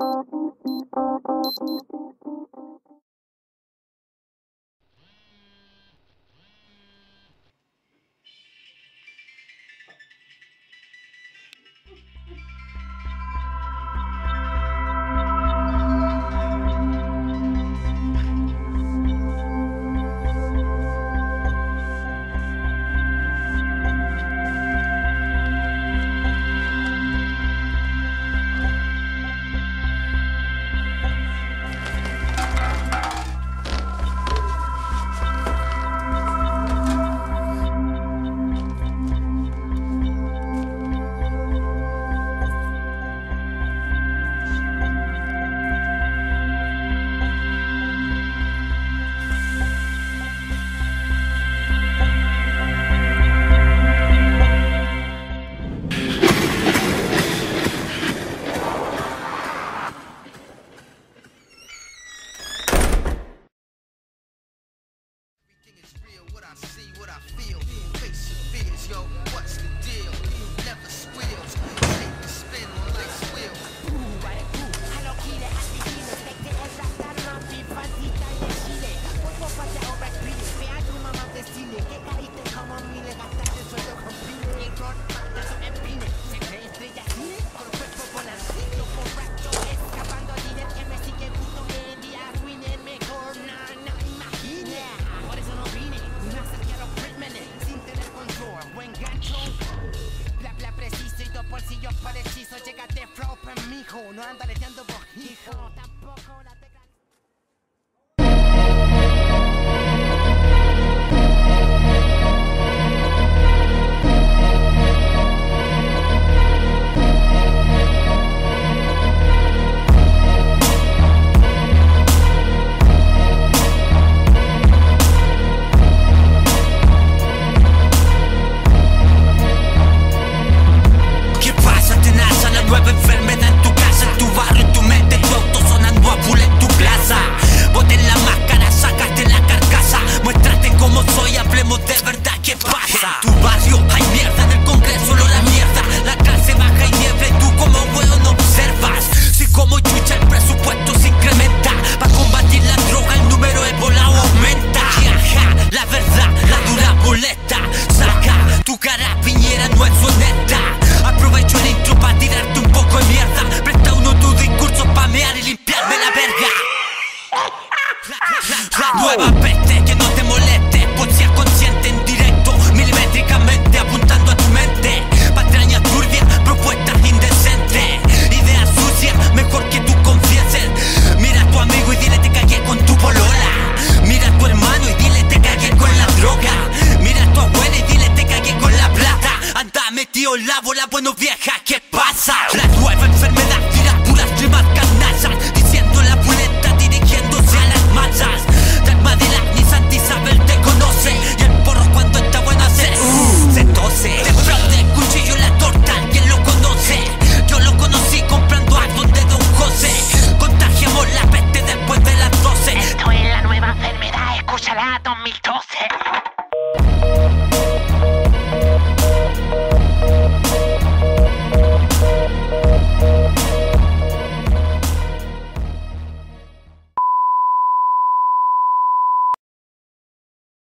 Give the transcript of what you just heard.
Thank you. yo. mijo, no andan aleteando hijo. buscar a Piñera no es honesta Aprovecho el intro para tirarte un poco de mierda. Presta uno tu discurso pa' mear y limpiarme la verga. La, la, la habla pues